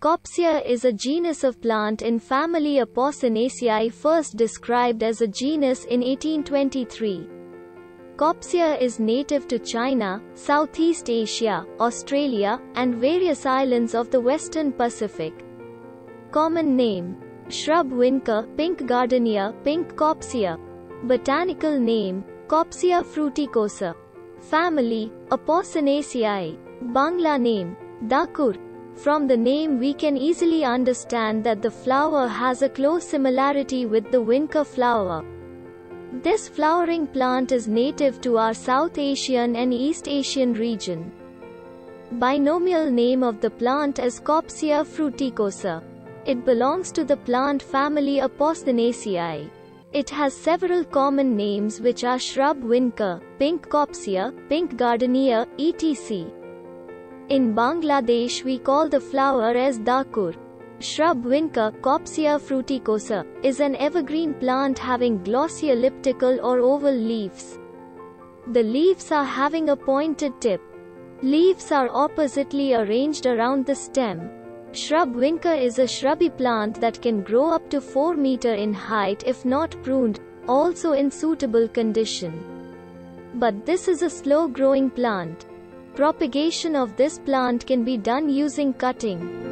Kopsia is a genus of plant in family Apocynaceae first described as a genus in 1823. Kopsia is native to China, Southeast Asia, Australia, and various islands of the western Pacific. Common name. Shrub Vinca, pink gardenia, pink Kopsia. Botanical name. Kopsia fruticosa. Family, Apocynaceae. Bangla name. Dakur. From the name we can easily understand that the flower has a close similarity with the vinca flower. This flowering plant is native to our South Asian and East Asian region. Binomial name of the plant is Kopsia fruticosa. It belongs to the plant family Apocynaceae. It has several common names which are shrub vinca, pink kopsia, pink gardenia, etc. In Bangladesh we call the flower as dakur. Shrub vinca, Kopsia fruticosa, is an evergreen plant having glossy elliptical or oval leaves. The leaves are having a pointed tip. Leaves are oppositely arranged around the stem. Shrub vinca is a shrubby plant that can grow up to 4 meter in height if not pruned, also in suitable condition. But this is a slow growing plant. Propagation of this plant can be done using cutting.